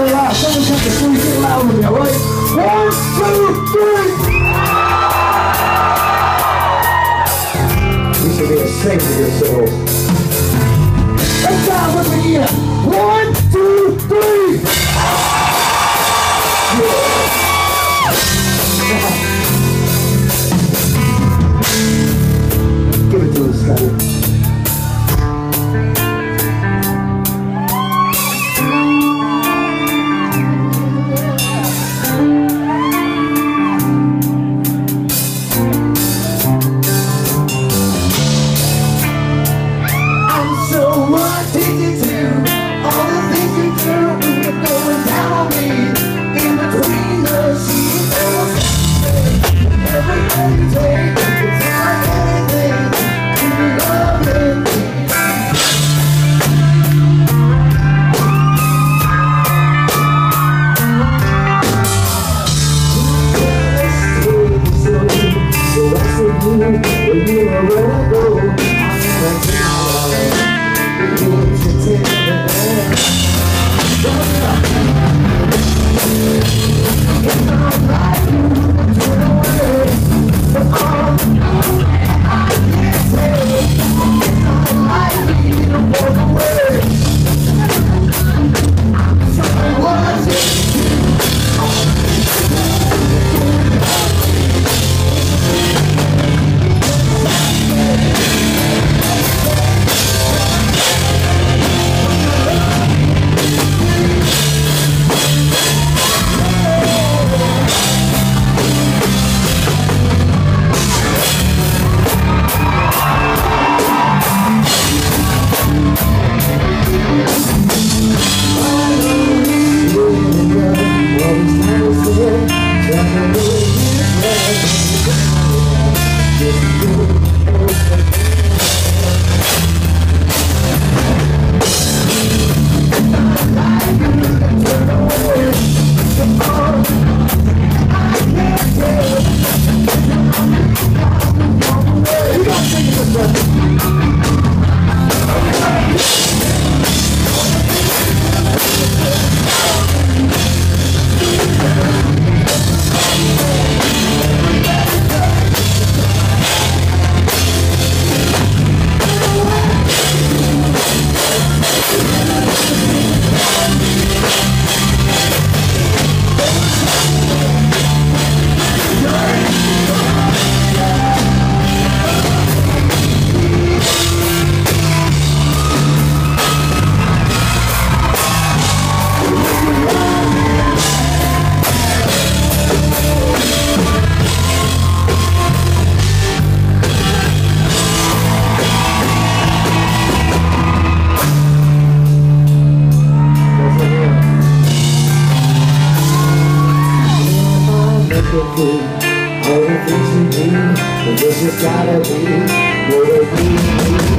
you're alive. Someone count to three. Get loud with me, all right? One, two, three. You should be ashamed of yourselves. When All the things you do, but this just gotta be what it be.